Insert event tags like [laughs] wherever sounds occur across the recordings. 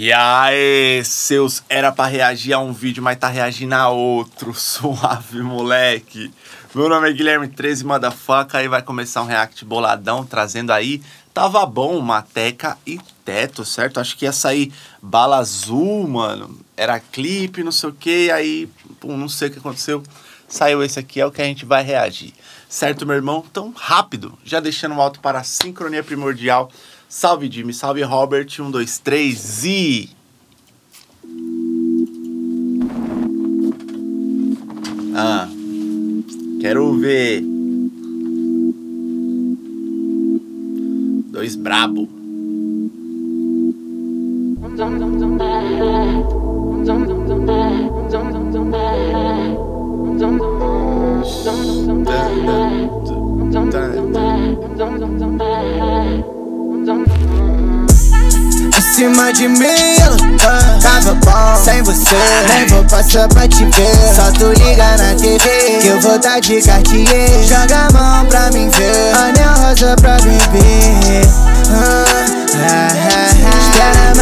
E aí, seus era pra reagir a um vídeo, mas tá reagindo a outro. [laughs] Suave, moleque. Meu nome é Guilherme 13 Motherfucker e vai começar um react boladão trazendo aí. Tava bom, Mateca e Teto, certo? Acho que ia sair bala azul, mano. Era clipe, não sei o que, aí, pum, não sei o que aconteceu. Saiu esse aqui, é o que a gente vai reagir. Certo, meu irmão? Então, rápido, já deixando o alto para a sincronia primordial. Salve Jimmy, salve Robert, um, dois, três e. Ah, quero ver. Dois brabo. Em cima de mim, uh, tava bom Sem você, nem vou passar pra te ver. Só tu liga na TV, que eu vou dar de Cartier Joga a mão pra mim ver, anel rosa pra beber. Ah, ah, ah.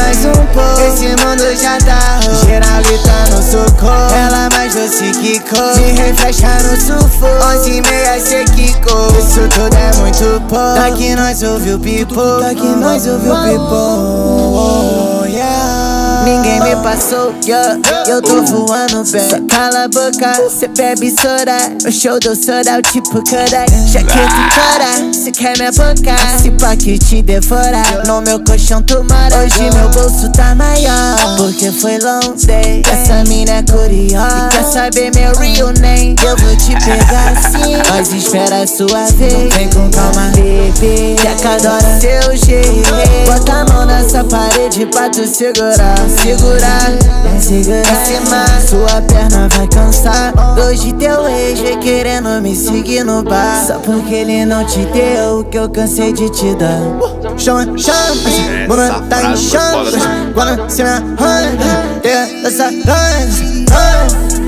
Mais um pouco, esse mundo já tá Geral gritando socorro, ela mais doce que cor Me refresca no sufoco, onze e meia cê quicou Isso tudo é muito pouco, daqui nós ouviu pipo. Daqui nós ouviu pipo, yeah. Ninguém me passou, yeah. eu tô voando bem. Só cala a boca, cê bebe soda. O show do soda, o tipo Kodak Já que tu chora, cê quer minha boca. Se pá que te devora, no meu colchão tu mora. Hoje meu bolso tá maior, porque foi long day Essa mina é curiosa, e quer saber meu real Eu vou te pegar assim, mas espera a sua vez. Vem com calma, bebê, que adora seu jeito. Bota a mão nessa parede pra tu segurar. Segurar, segurar. Em cima Sua perna vai cansar. Hoje teu ex vem querendo me seguir no bar. Só porque ele não te deu o que eu cansei de te dar. Chama, chama, mano, tá em chama. Guarda, se me arranha, essa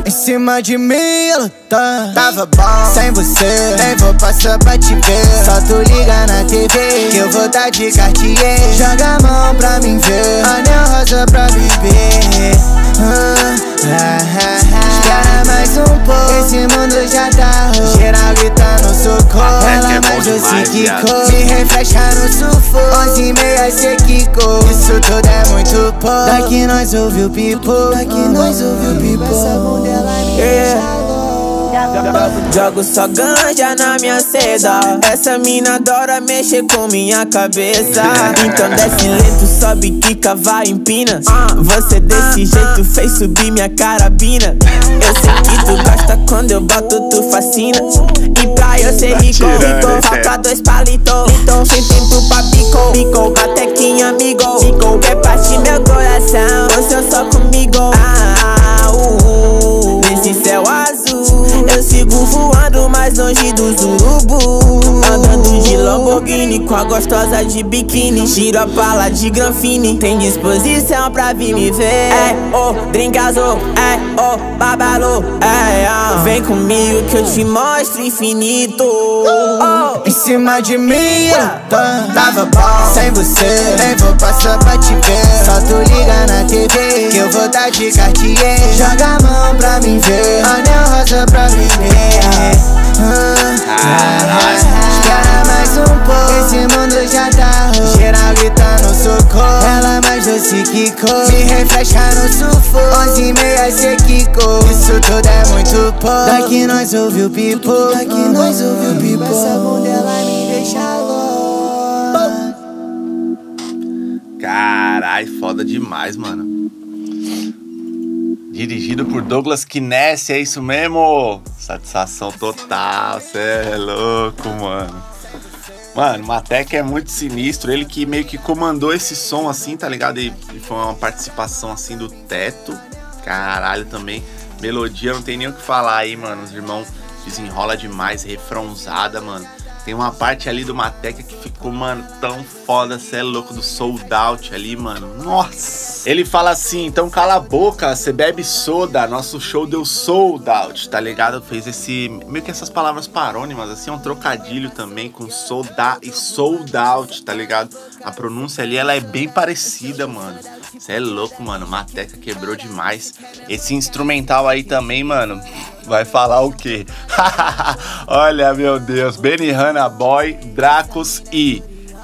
em cima de mim ela tá. Tava bom. Sem você Nem vou passar pra te ver. Só tu liga na TV Que eu vou dar de Cartier Joga a mão pra mim ver. Anel rosa pra beber. Ah, ah, ah, Espera mais um pouco. Esse mundo já tá Geral gritando socorro. Ela é mais doce que cor. Me refresca no sufoco. Onze e meia cê quicou Isso tudo é muito pouco Daqui nós ouviu pipo. Daqui nós ouviu pipo. Essa bunda ela me deixa Jogo só ganja na minha seda. Essa mina adora mexer com minha cabeça. Então desce lento, sobe, quica, vai, empina Você desse jeito fez subir minha carabina. Eu sei que tu gosta quando eu boto, tu fascina. E pra eu ser rico, rico Falta dois palitos. Sem tempo pra pico, pico Batequinha, amigo. Quer partir meu coração. Você é só comigo longe dos urubu Andando de Lamborghini com a gostosa de biquíni. Tiro a pala de granfine Tem disposição pra vir me ver. É, oh, drinkazô, é, oh, babalô, é, ah. Vem comigo que eu te mostro infinito. Oh. Em cima de mim, tava bom. Sem você, nem vou passar pra te ver. Só tu liga na TV Que eu vou dar de Cartier. Joga a mão pra mim ver doce que cor Me refresca no sufoco. Onze e meia cê quicou. Isso tudo é muito pouco. Daqui nós ouviu pipo. Daqui nós ouviu pipo. Essa bunda ela me deixa louco Carai, foda demais, mano. Dirigido por Douglas Kinesse, é isso mesmo? Satisfação total, cê é louco, mano. Mano, Matek é muito sinistro, ele que meio que comandou esse som assim, tá ligado? E, e foi uma participação assim do Teto, caralho também. Melodia não tem nem o que falar aí, mano. Os irmãos desenrola demais, refrãozada, mano. Tem uma parte ali do Mateca que ficou, mano, tão foda, cê é louco, do sold out ali, mano. Nossa! Ele fala assim, então cala a boca, você bebe soda, nosso show deu sold out, tá ligado? Fez esse, meio que essas palavras parônimas, assim, um trocadilho também com soda e sold out, tá ligado? A pronúncia ali, ela é bem parecida, mano. Você é louco, mano. Mateca quebrou demais. Esse instrumental aí também, mano, vai falar o quê? [laughs] Olha, meu Deus. Benny Hanna Boy, Dracos e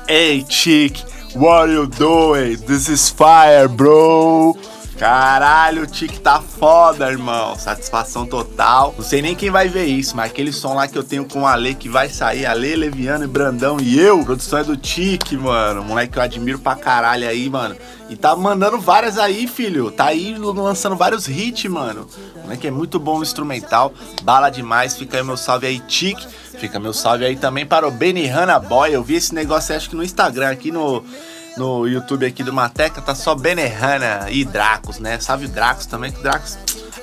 Hey Chick, what you doing? This is fire, bro. Caralho, o Tic tá foda, irmão. Satisfação total. Não sei nem quem vai ver isso, mas aquele som lá que eu tenho com o Ale que vai sair, Ale, Leviano e Brandão e eu. Produção é do Tic, mano. Moleque que eu admiro pra caralho aí, mano. E tá mandando várias aí, filho. Tá aí lançando vários hits, mano. Moleque é muito bom no instrumental. Bala demais. Fica aí meu salve aí, Tic. Fica meu salve aí também para o Benny Hanna Boy. Eu vi esse negócio, acho que no Instagram, aqui no no YouTube aqui do Mateca, tá só Benerrana e Dracos, né? Salve Dracos também, que Dracos,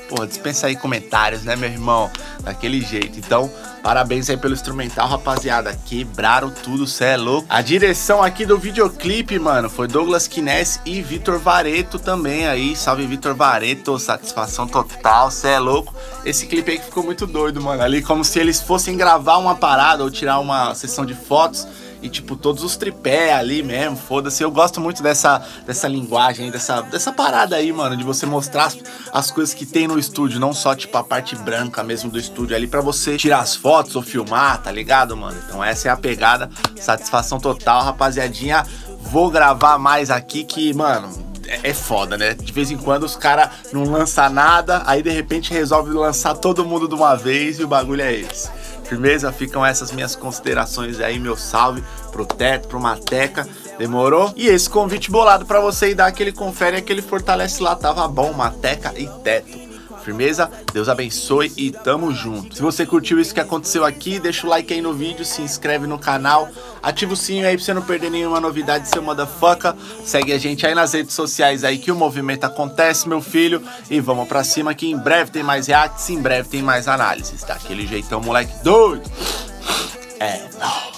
pô, dispensa aí comentários, né, meu irmão? Daquele jeito. Então, parabéns aí pelo instrumental, rapaziada. Quebraram tudo, cê é louco. A direção aqui do videoclipe, mano, foi Douglas Kines e Vitor Vareto também aí. Salve Vitor Vareto, satisfação total, cê é louco. Esse clipe aí que ficou muito doido, mano. Ali como se eles fossem gravar uma parada ou tirar uma sessão de fotos e, tipo, todos os tripé ali mesmo, foda-se. Eu gosto muito dessa, dessa linguagem, dessa, dessa parada aí, mano, de você mostrar as, as coisas que tem no estúdio, não só, tipo, a parte branca mesmo do estúdio ali, para você tirar as fotos ou filmar, tá ligado, mano? Então essa é a pegada, satisfação total, rapaziadinha. Vou gravar mais aqui que, mano, é, é foda, né? De vez em quando os caras não lançam nada, aí de repente resolve lançar todo mundo de uma vez e o bagulho é esse. Firmeza? Ficam essas minhas considerações aí, meu salve pro Teto, pro Mateca. Demorou? E esse convite bolado para você ir dar aquele confere, aquele fortalece lá, tava bom, Mateca e Teto. Firmeza? Deus abençoe e tamo junto. Se você curtiu isso que aconteceu aqui, deixa o like aí no vídeo, se inscreve no canal, ativa o sininho aí pra você não perder nenhuma novidade, seu motherfucker. Segue a gente aí nas redes sociais aí que o movimento acontece, meu filho. E vamos pra cima que em breve tem mais reacts, em breve tem mais análises. Daquele jeitão, moleque doido. É nóis.